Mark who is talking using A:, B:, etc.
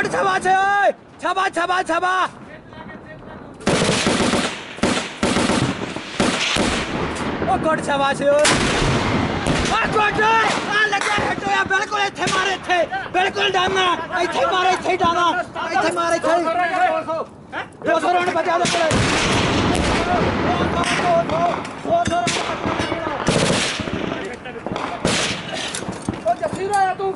A: board છબા છે ઓય છબા છબા છબા ઓ code છબા છે ઓય આ કોડ આ લગા હેટો યા બિલકુલ એથે મારે છે બિલકુલ ડાના એથે મારે છે ડાના એથે મારે છે 200 રાઉન્ડ બચા દો ચલે 200 રાઉન્ડ ઓ જસીરા તું